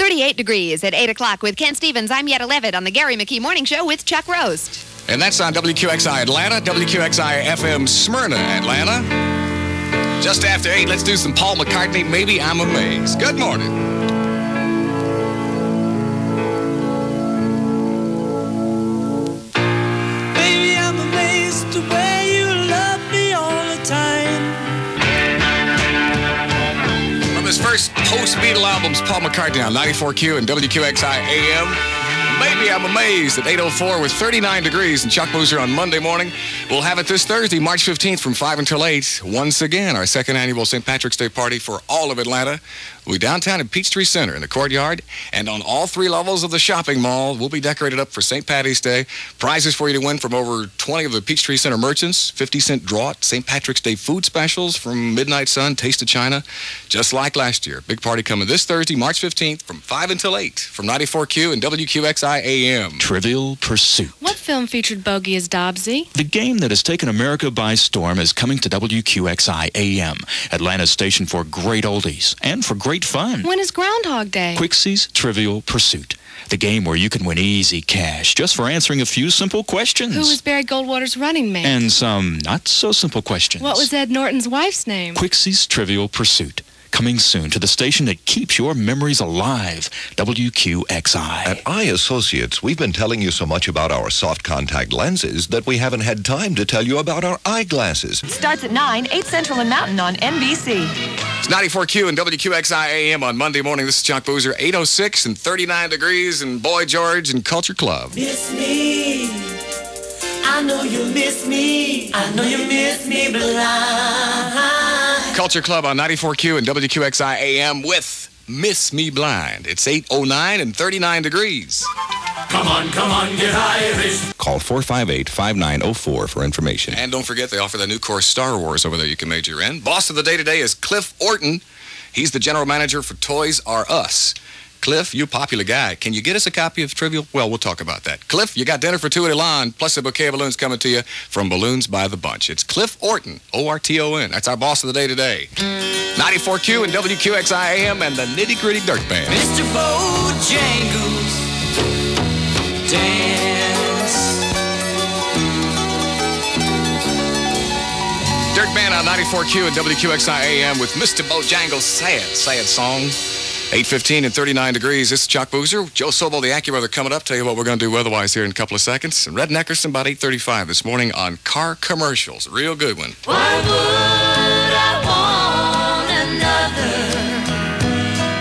38 degrees at 8 o'clock with Ken Stevens. I'm Yetta Levitt on the Gary McKee Morning Show with Chuck Roast. And that's on WQXI Atlanta, WQXI FM Smyrna, Atlanta. Just after 8, let's do some Paul McCartney. Maybe I'm amazed. Good morning. First post-Beatle albums, Paul McCartney on 94Q and WQXI AM. Maybe I'm amazed at 8.04 with 39 degrees and Chuck Boozer on Monday morning. We'll have it this Thursday, March 15th from 5 until 8. Once again, our second annual St. Patrick's Day party for all of Atlanta. We'll be downtown at Peachtree Center in the courtyard and on all three levels of the shopping mall. We'll be decorated up for St. Patty's Day. Prizes for you to win from over 20 of the Peachtree Center merchants. 50 cent draught, St. Patrick's Day food specials from Midnight Sun, Taste of China, just like last year. Big party coming this Thursday, March 15th from 5 until 8 from 94Q and WQXI AM. Trivial Pursuit. What film featured Bogey as Dobbsy? The game that has taken America by storm is coming to WQXI AM, Atlanta's station for great oldies and for great fun. When is Groundhog Day? Quixie's Trivial Pursuit. The game where you can win easy cash just for answering a few simple questions. Who was Barry Goldwater's running mate? and some not so simple questions. what was Ed Norton's wife's name? Quixie's Trivial Pursuit. Coming soon to the station that keeps your memories alive, WQXI. At Eye Associates, we've been telling you so much about our soft contact lenses that we haven't had time to tell you about our eyeglasses. Starts at 9, 8 Central and Mountain on NBC. It's 94Q and WQXI AM on Monday morning. This is Chuck Boozer, 806 and 39 degrees and Boy George and Culture Club. Miss me. I know you miss me. I know you miss me blind. Culture Club on 94Q and WQXI AM with Miss Me Blind. It's 809 and 39 degrees. Come on, come on, get Irish. Call 458-5904 for information. And don't forget, they offer the new course Star Wars over there you can major in. Boss of the day today is Cliff Orton. He's the general manager for Toys R Us. Cliff, you popular guy. Can you get us a copy of Trivial? Well, we'll talk about that. Cliff, you got dinner for two at Elan, plus a bouquet of balloons coming to you from Balloons by the Bunch. It's Cliff Orton, O-R-T-O-N. That's our boss of the day today. 94Q and WQXI AM and the Nitty Gritty Dirt Band. Mr. Bojangles. Dance. Dirt Band on 94Q and WQXI AM with Mr. Bojangles' sad, sad song. 815 and 39 degrees. This is Chuck Boozer. Joe Sobel, the AccuWeather, coming up. Tell you what we're going to do weather-wise here in a couple of seconds. And Red Neckerson about 835 this morning on car commercials. Real good one. Why would I want another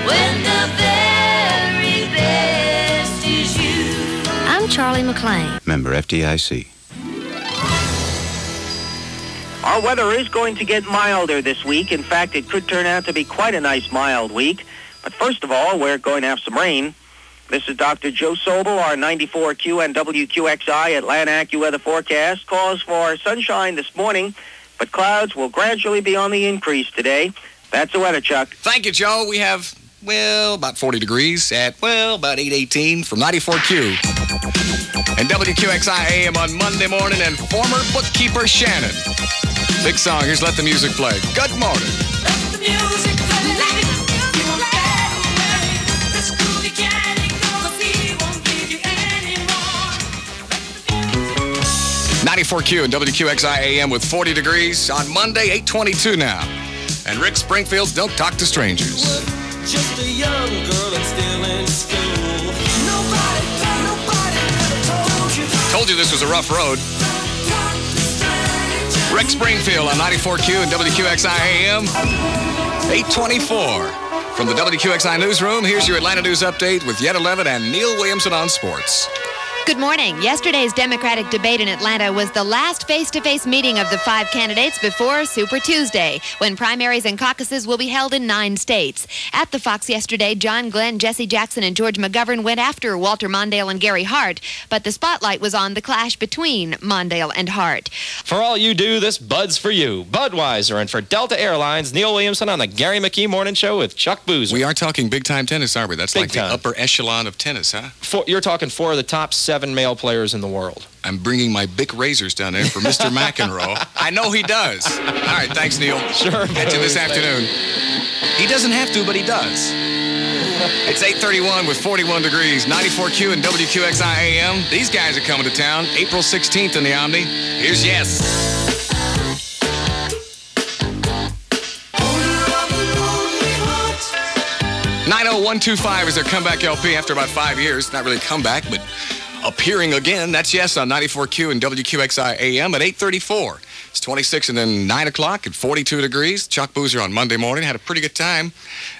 when the very best is you? I'm Charlie McLean. Member FDIC. Our weather is going to get milder this week. In fact, it could turn out to be quite a nice mild week. But first of all, we're going to have some rain. This is Dr. Joe Sobel, our 94Q and WQXI Atlanta AccuWeather forecast. Calls for sunshine this morning, but clouds will gradually be on the increase today. That's the weather, Chuck. Thank you, Joe. We have, well, about 40 degrees at, well, about 818 from 94Q. And WQXI AM on Monday morning and former bookkeeper Shannon. Big song. Here's Let the Music Play. Good morning. 94Q and WQXI AM with 40 degrees on Monday, 822 now. And Rick Springfield's Don't Talk to Strangers. Just a young girl and still in school. Nobody, nobody told you. Told you this was a rough road. Talk to strangers. Rick Springfield on 94Q and WQXI AM, 824. From the WQXI Newsroom, here's your Atlanta News Update with Yetta Levitt and Neil Williamson on sports. Good morning. Yesterday's Democratic debate in Atlanta was the last face to face meeting of the five candidates before Super Tuesday, when primaries and caucuses will be held in nine states. At the Fox yesterday, John Glenn, Jesse Jackson, and George McGovern went after Walter Mondale and Gary Hart, but the spotlight was on the clash between Mondale and Hart. For all you do, this Bud's for you. Budweiser and for Delta Airlines, Neil Williamson on the Gary McKee Morning Show with Chuck Boozer. We are talking big time tennis, aren't we? That's Big like time. the upper echelon of tennis, huh? Four, you're talking four of the top seven male players in the world. I'm bringing my Bic razors down there for Mr. McEnroe. I know he does. All right, thanks, Neil. Sure. Catch you this afternoon. He doesn't have to, but he does. It's 831 with 41 degrees, 94Q and WQXI AM. These guys are coming to town April 16th in the Omni. Here's Yes. 90125 is their comeback LP after about five years. Not really comeback, but appearing again. That's Yes on 94Q and WQXI AM at 834. It's 26 and then 9 o'clock at 42 degrees. Chuck Boozer on Monday morning had a pretty good time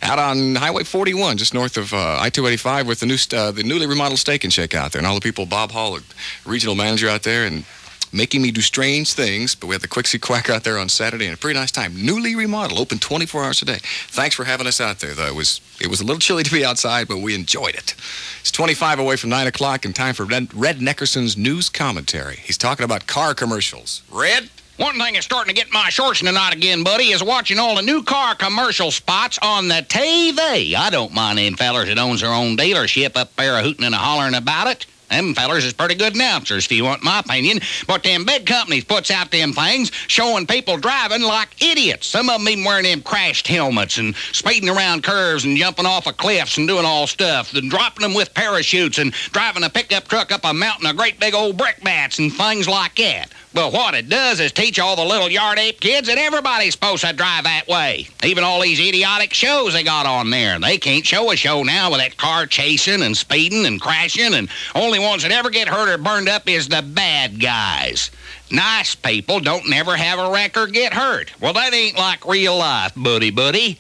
out on Highway 41, just north of uh, I-285 with the new uh, the newly remodeled Steak and Shake out there. And all the people, Bob Hall, regional manager out there, and making me do strange things. But we had the Quixie Quack out there on Saturday and a pretty nice time. Newly remodeled, open 24 hours a day. Thanks for having us out there, though. It was, it was a little chilly to be outside, but we enjoyed it. It's 25 away from 9 o'clock and time for Red, Red Neckerson's news commentary. He's talking about car commercials. Red? One thing that's starting to get my shorts tonight again, buddy, is watching all the new car commercial spots on the TV. I don't mind them fellers that owns their own dealership up there hooting and hollering about it. Them fellers is pretty good announcers, if you want my opinion. But them big companies puts out them things showing people driving like idiots. Some of them even wearing them crashed helmets and speeding around curves and jumping off of cliffs and doing all stuff. And dropping them with parachutes and driving a pickup truck up a mountain of great big old brick bats and things like that. But what it does is teach all the little yard ape kids that everybody's supposed to drive that way. Even all these idiotic shows they got on there. They can't show a show now with that car chasing and speeding and crashing, and only ones that ever get hurt or burned up is the bad guys. Nice people don't never have a wreck or get hurt. Well, that ain't like real life, buddy, buddy.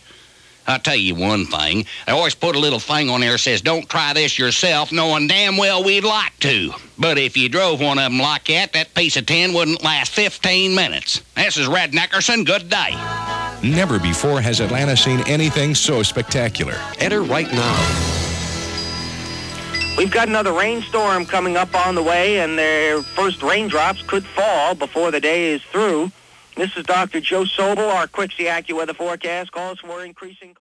I'll tell you one thing. They always put a little thing on there that says, don't try this yourself, knowing damn well we'd like to. But if you drove one of them like that, that piece of tin wouldn't last 15 minutes. This is Red Neckerson. Good day. Never before has Atlanta seen anything so spectacular. Enter right now. We've got another rainstorm coming up on the way, and their first raindrops could fall before the day is through. This is Dr. Joe Sobel. Our Quixie AccuWeather forecast calls for increasing.